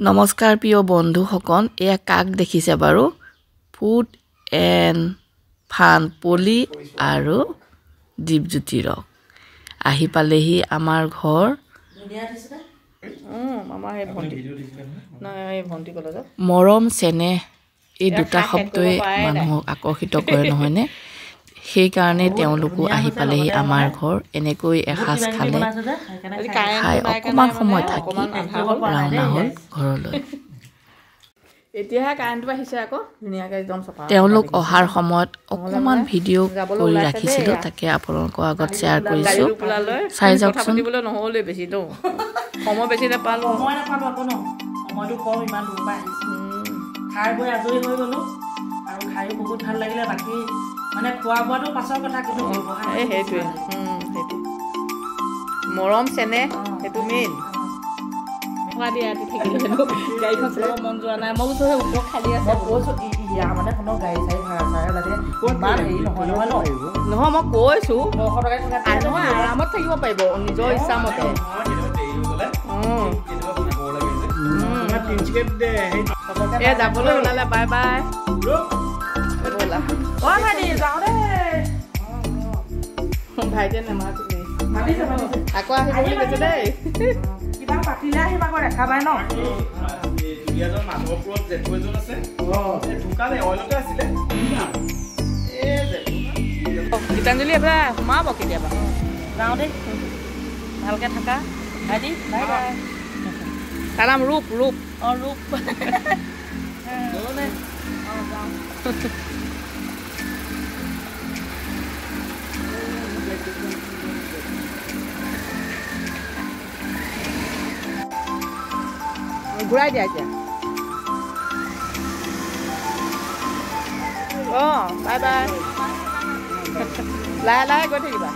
নমস্কাৰ প্ৰিয় বন্ধুসকল এয়া কাক দেখিছে বাৰু? ফুড এণ্ড ফান পলি আৰু দীপজ্যোতি ৰক। আহি পালেহি আমাৰ ঘৰ। মৰম চেনেহ এই দুটা শব্দই মানুহক আকৰ্ষিত কৰে নহয়নে? সেইকাৰণে তেওঁলোকো আহি পালেহি আমাৰ ঘৰ। এনেকৈ এসাঁজ খালে। খাই অকণমান সময় থাকি ৰাওনা হ'ল ঘৰলৈ। এতিয়াহে কাৰেণ্টটো আহিছে আকৌ ধুনীয়াকৈ একদম চফা তেওঁলোক অহাৰ সময়ত অকণমান ভিডিঅ' কৰি ৰাখিছিলোঁ তাকে আপোনালোকৰ আগত শ্বেয়াৰ কৰিছোঁ। চাই যাওকচোন। নহ'লে বেছি সময় বেছি নাপালোঁ। সময় নাপালো আকৌ ন। সময়টো কম ইমান দূৰ পৰা আহিছোঁ। খাই বৈ আজৰি হৈ গ'লো। আৰু খায়ো বহুত ভাল লাগিলে বাকী মানে খোৱা বোৱাটো পাছৰ কথা কিন্তু এই সেইটোৱে। মৰম চেনেহ সেইটো মেইন খোৱা দিয়া ৰাতি থাকিলে হেনো গাড়ীখন চলাব মন যোৱা নাই। মই কৈছোঁ সেই ওপৰত খালী আছে। মই কৈছোঁ ই- ই- ইয়াৰ মানে কোনো গাড়ী চাড়ী ভাড়া চাড়া লাগে ইমান হেৰি নহয় নহয় ন নহয় মই কৈছোঁ। নশ টকা থকা আৰু নহয় আৰামত থাকিব পাৰিব নিজৰ ইচ্ছামতে। উম। এ যাবলৈ ওলালে বাই বাই। ভাইটিয়ে আকৌ আহিব বুলি কৈছে দেই কিবা পাতিলে আকৌ দেখা পাই ন গীতাঞ্জলি এবাৰ সোমাব কেতিয়াবা যাওঁ দেই ভালকে থাকা ভাইটি বাই বাই তাৰ নাম ৰূপ ৰূপ অঁ ৰূপ ঘূৰাই দিয়া এতিয়া অঁ বাই বাই লাহে লাহে গৈ থাকিবা